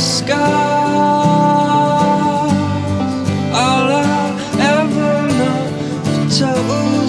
scars all I ever know to tell.